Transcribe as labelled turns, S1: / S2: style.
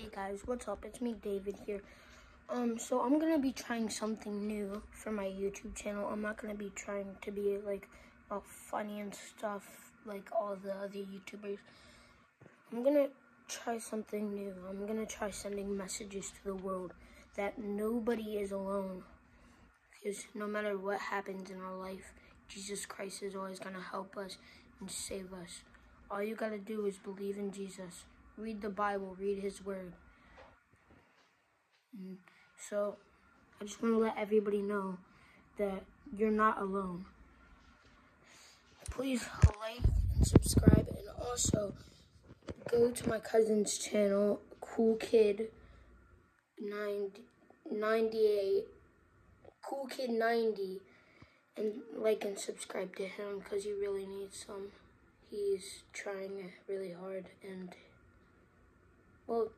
S1: Hey guys, what's up? It's me, David here. Um, so I'm gonna be trying something new for my YouTube channel. I'm not gonna be trying to be like all funny and stuff like all the other YouTubers. I'm gonna try something new. I'm gonna try sending messages to the world that nobody is alone. Because no matter what happens in our life, Jesus Christ is always gonna help us and save us. All you gotta do is believe in Jesus. Read the Bible, read His Word. And so, I just want to let everybody know that you're not alone. Please like and subscribe, and also go to my cousin's channel, Cool Kid 90, 98, Cool Kid 90, and like and subscribe to him because he really needs some. He's trying really hard and well,